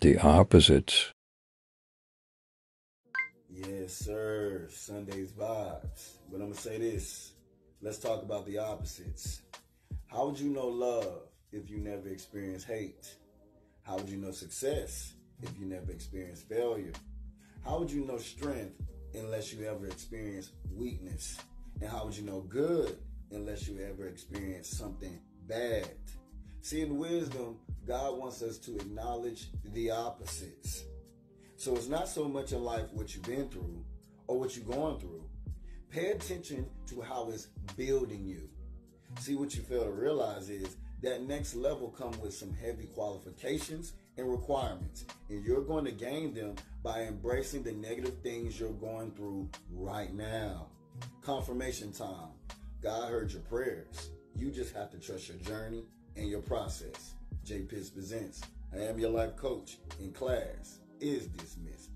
the opposites. Yes, sir. Sunday's vibes. But I'm going to say this. Let's talk about the opposites. How would you know love if you never experienced hate? How would you know success if you never experienced failure? How would you know strength unless you ever experienced weakness? And how would you know good unless you ever experienced something bad? See, in wisdom, God wants us to acknowledge the opposites. So it's not so much in life what you've been through or what you're going through. Pay attention to how it's building you. See, what you fail to realize is that next level come with some heavy qualifications and requirements. And you're going to gain them by embracing the negative things you're going through right now. Confirmation time. God heard your prayers. You just have to trust your journey and your process. J Pitts presents. I am your life coach in class is dismissed.